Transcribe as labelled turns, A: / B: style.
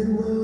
A: good world.